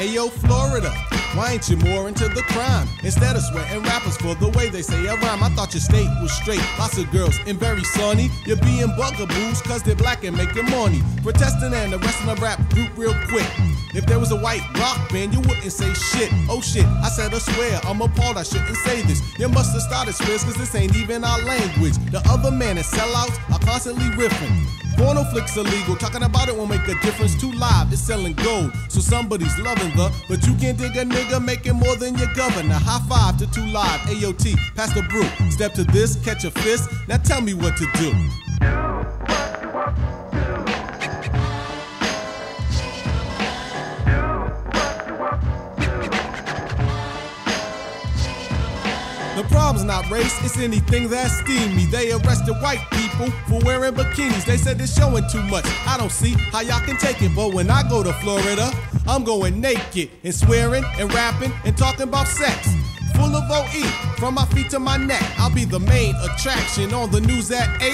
Ayo, Florida. Why ain't you more into the crime? Instead of sweating rappers for the way they say a rhyme, I thought your state was straight. Lots of girls and very sunny. You're being bugaboos cause they're black and making money. Protesting and arresting a rap group real quick. If there was a white rock band, you wouldn't say shit. Oh shit, I said I swear, I'm appalled, I shouldn't say this. You must have started swears cause this ain't even our language. The other men and sellouts are constantly riffing. Porno flicks illegal, talking about it won't make a difference. Two live, it's selling gold. So somebody's loving the, but you can't dig a nigga making more than your governor. High five to two live, AOT, pass the brew. Step to this, catch a fist. Now tell me what to do. The problem's not race, it's anything that's steamy. They arrested white people for wearing bikinis. They said they're showing too much. I don't see how y'all can take it, but when I go to Florida, I'm going naked and swearing and rapping and talking about sex. Full of OE, from my feet to my neck. I'll be the main attraction on the news at 8.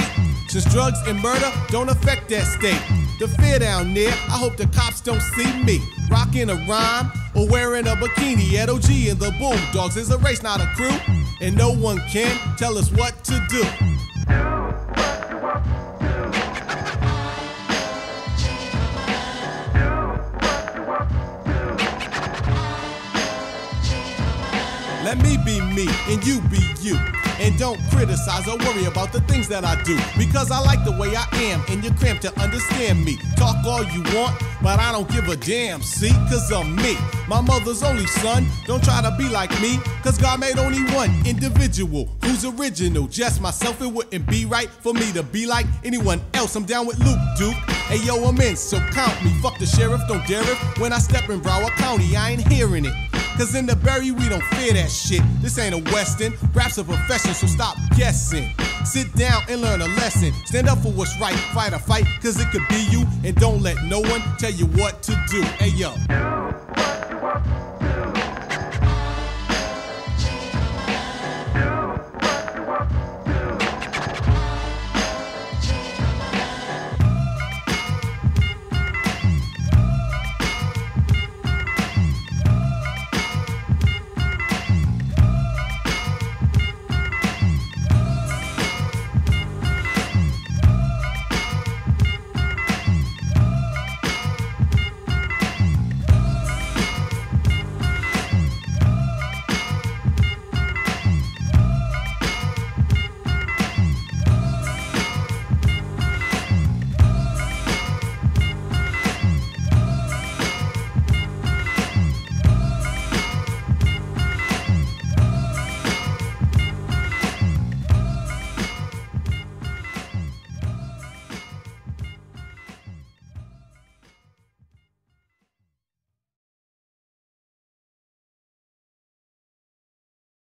Since drugs and murder don't affect that state. The fear down there, I hope the cops don't see me. Rocking a rhyme or wearing a bikini. Ed OG and the Bulldogs is a race, not a crew. And no one can tell us what to do. Let me be me and you be you. And don't criticize or worry about the things that I do. Because I like the way I am and you're cramped to understand me. Talk all you want, but I don't give a damn, see? Cause I'm me. My mother's only son. Don't try to be like me, cause God made only one individual who's original. Just myself, it wouldn't be right for me to be like anyone else. I'm down with Luke Duke. Hey yo, I'm in, so count me. Fuck the sheriff, don't dare it. When I step in Broward County, I ain't hearing it. Cause in the Bury, we don't fear that shit. This ain't a Western. Rap's a profession, so stop guessing. Sit down and learn a lesson. Stand up for what's right. Fight a fight, cause it could be you. And don't let no one tell you what to do. Hey yo.